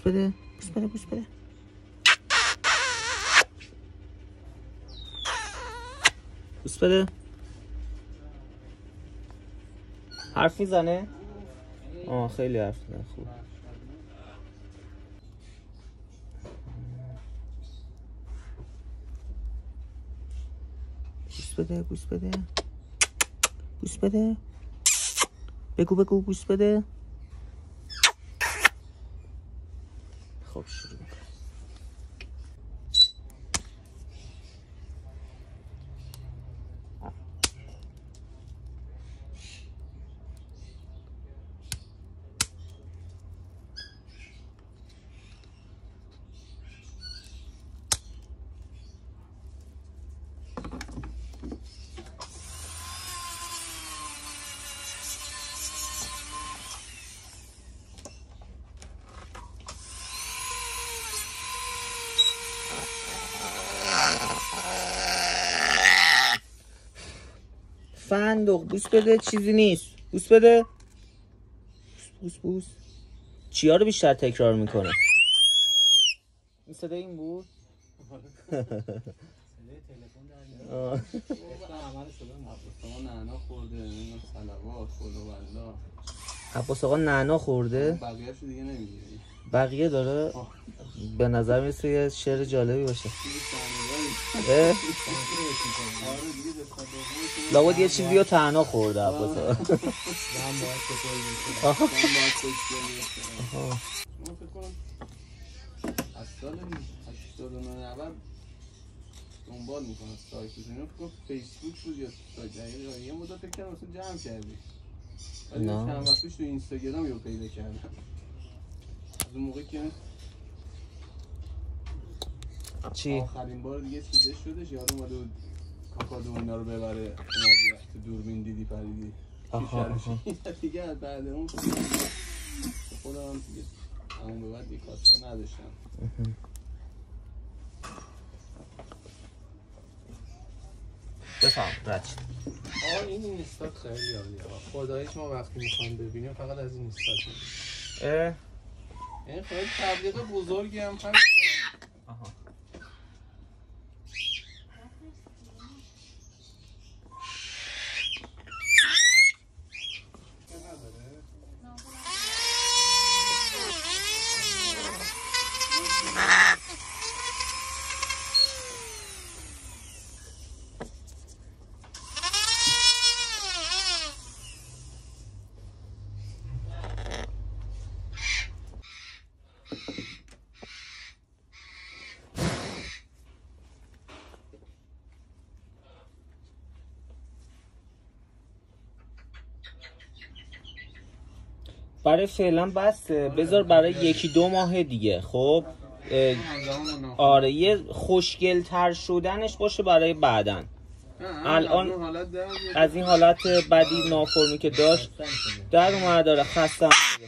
بده. بوس بده بوس بده. بوس بده. حرف می‌زنه؟ آه خیلی حرف می‌زنه. خوب. بوس بده بوس بده. بوس بده. بگو بگو بوس بده. خب شروع می‌کنم. فندق بوس بده چیزی نیست. بوس بده. بوس بوس. چیا رو بیشتر تکرار می‌کنه؟ این صدا این بود؟ عباس آقا نعنا خورده. بقیه داره. به نظر می‌رسه یه شعر جالبی باشه. لابد یه چیزی رو تنها خورده عباس. از سال 89 90 دنبال می‌کنم سایت رو اینا فکر کنم فیسبوک بود یا سایت دقیقا یه مدت فکر کردم مثلا جمع کردی ولی نه. چند وقت پیش تو اینستاگرام یهو پیدا کردم. از اون موقع که چی؟ آخرین بار دیگه چیزه شدش یارو اومده بود کاکادو اینا رو ببره اومدی تو دوربین دیدی پریدی آها، آها. شنید. دیگه از بعد اون خودم هم دیگه همون به بعد دیگه کاسکو نداشتم بفهم رد شد. آه این اینستات خیلی عالیه خداییش ما وقتی می‌خوایم ببینیم فقط از این اینستات می‌بینیم. این خیلی تبلیغ بزرگی هم هست آها. برای فعلا بسه بذار برای یکی دو ماه دیگه خب؟ اه، آره یه خوشگل تر شدنش باشه برای بعدن. الان از این حالت بدی نافرمی که داشت در اومده داره خستم شده.